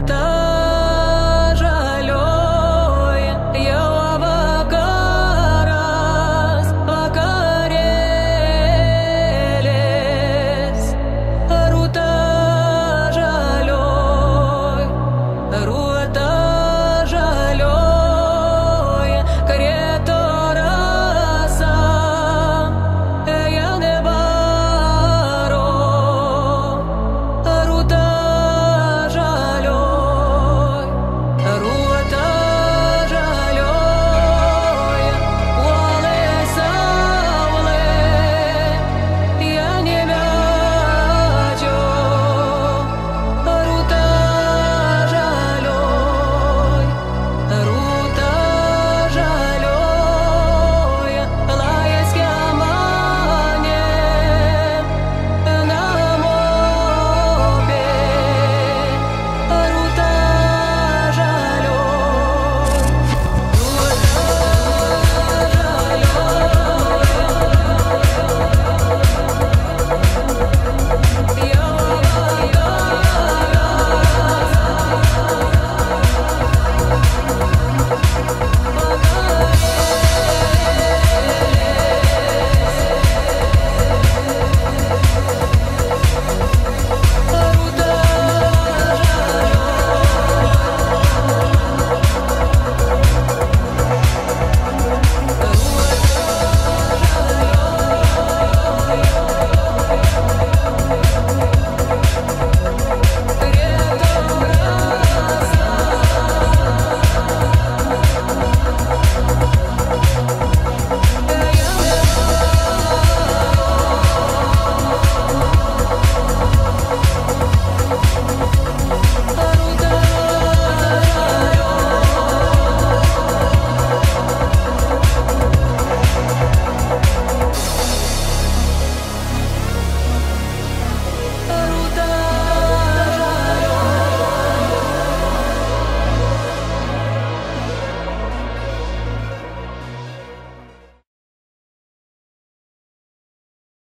with.